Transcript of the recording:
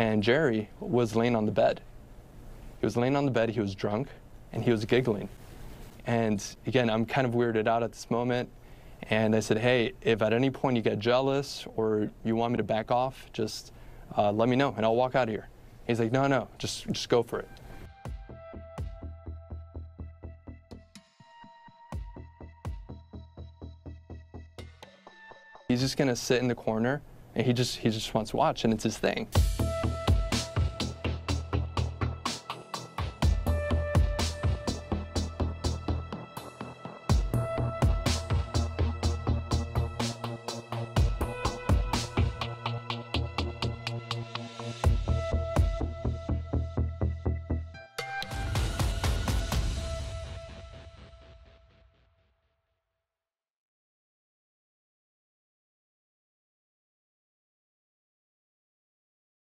and Jerry was laying on the bed. He was laying on the bed, he was drunk, and he was giggling. And again, I'm kind of weirded out at this moment. And I said, hey, if at any point you get jealous or you want me to back off, just uh, let me know and I'll walk out of here. He's like, no, no, just, just go for it. He's just gonna sit in the corner and he just, he just wants to watch and it's his thing.